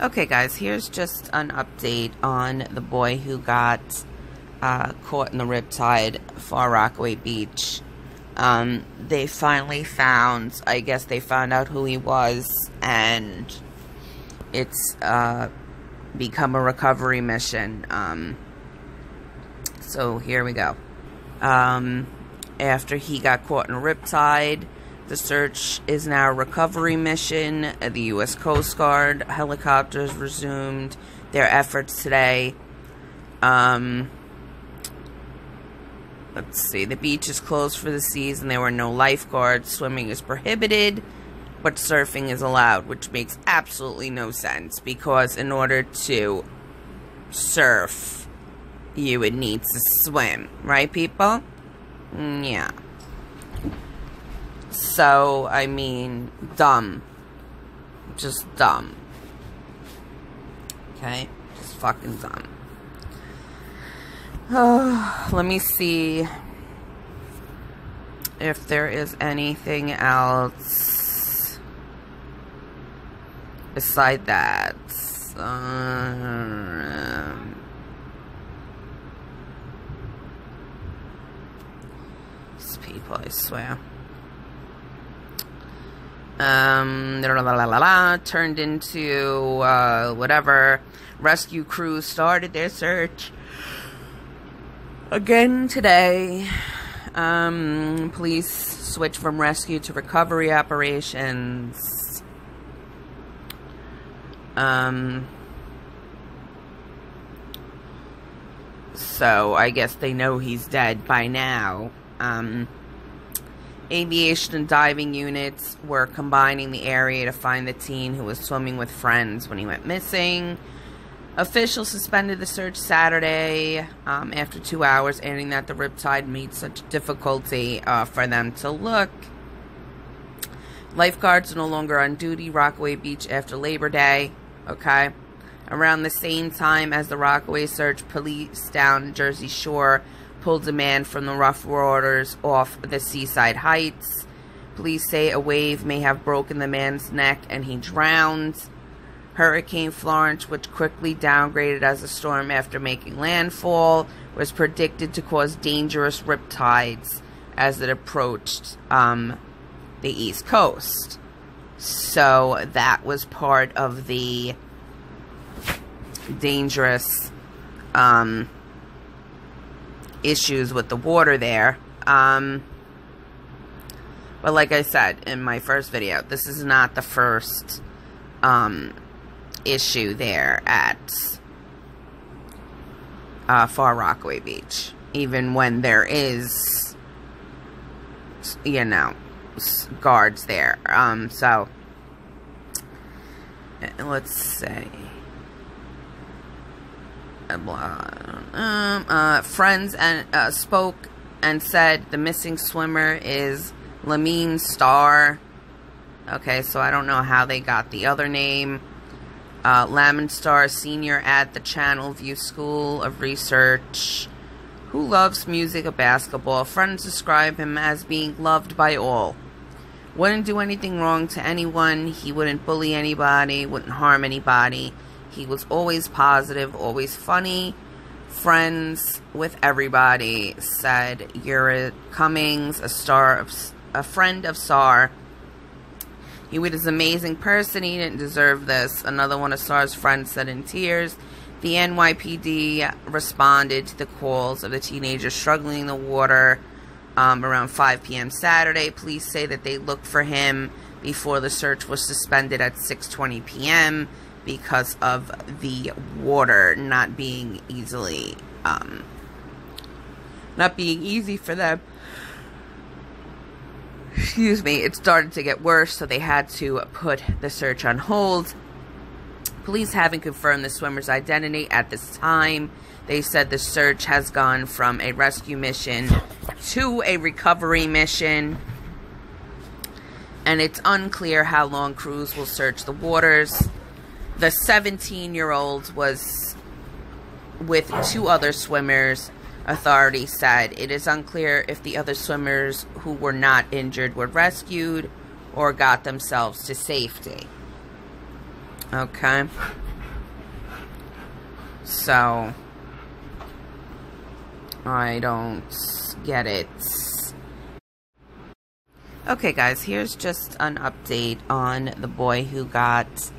Okay, guys, here's just an update on the boy who got uh, caught in the riptide Far Rockaway Beach. Um, they finally found, I guess they found out who he was, and it's uh, become a recovery mission. Um, so here we go. Um, after he got caught in a riptide, the search is now a recovery mission. The U.S. Coast Guard helicopters resumed their efforts today. Um, let's see. The beach is closed for the season. There were no lifeguards. Swimming is prohibited, but surfing is allowed, which makes absolutely no sense because in order to surf, you would need to swim, right, people? Yeah. So, I mean, dumb. Just dumb. Okay? Just fucking dumb. Oh, let me see if there is anything else beside that. Um, these people, I swear. Um, la, la, la, la, turned into uh, whatever. Rescue crews started their search again today. Um, police switch from rescue to recovery operations. Um, so I guess they know he's dead by now. Um, aviation and diving units were combining the area to find the teen who was swimming with friends when he went missing. Officials suspended the search Saturday um, after two hours, adding that the riptide made such difficulty uh, for them to look. Lifeguards are no longer on duty. Rockaway Beach after Labor Day. Okay. Around the same time as the Rockaway search, police down Jersey Shore pulled a man from the rough waters off the seaside heights. Police say a wave may have broken the man's neck and he drowned. Hurricane Florence, which quickly downgraded as a storm after making landfall, was predicted to cause dangerous riptides as it approached um, the East Coast. So that was part of the dangerous um, issues with the water there. Um, but like I said in my first video, this is not the first um, issue there at uh, Far Rockaway Beach. Even when there is, you know, guards there. Um, so, let's see. Um, uh, friends and uh, spoke and said the missing swimmer is Lamine Star. Okay, so I don't know how they got the other name. Uh, Lamine Starr, senior at the Channel View School of Research, who loves music and basketball. Friends describe him as being loved by all. Wouldn't do anything wrong to anyone. He wouldn't bully anybody, wouldn't harm anybody. He was always positive, always funny, friends with everybody. Said Yura Cummings, a star of a friend of Sarr. He was an amazing person. He didn't deserve this. Another one of Sarr's friends said in tears. The NYPD responded to the calls of the teenager struggling in the water um, around 5 p.m. Saturday. Police say that they looked for him before the search was suspended at 6:20 p.m because of the water not being easily, um, not being easy for them. Excuse me, it started to get worse, so they had to put the search on hold. Police haven't confirmed the swimmer's identity at this time. They said the search has gone from a rescue mission to a recovery mission. And it's unclear how long crews will search the waters the 17 year old was with two other swimmers. Authorities said it is unclear if the other swimmers who were not injured were rescued or got themselves to safety. Okay. So, I don't get it. Okay, guys, here's just an update on the boy who got